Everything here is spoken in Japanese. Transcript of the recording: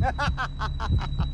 ハハハハ!